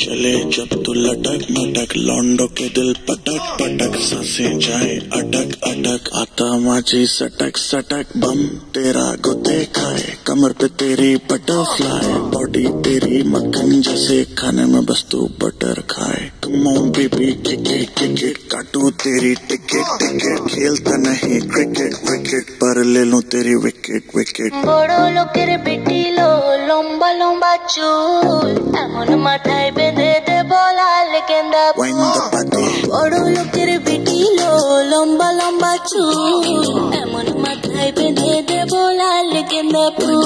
चले जब तू लटक मटक लौंडो के दिल पटक पटक, साँसें जाए अटक अटक, आता माझी सटक सटक, बम तेरा गुते खाए, कमर पे तेरी बटरफ्लाई। बॉडी तेरी मक्खन जैसे खाने में बस तू बटर खाए तुम बेबी टिकट टिकट काटू तेरी टिकट टिकट खेलता नहीं क्रिकेट विकेट पर ले लूं तेरी विकेट विकेट বড় লোকের বেটিলো লম্বা লম্বা চুল এমন মাথায় বেঁধে দেব লাল গেন্দা Wind the body. বড় লোকের বেটিলো লম্বা লম্বা চুল এমন মাথায় বেঁধে দেব লাল গেন্দা ফুল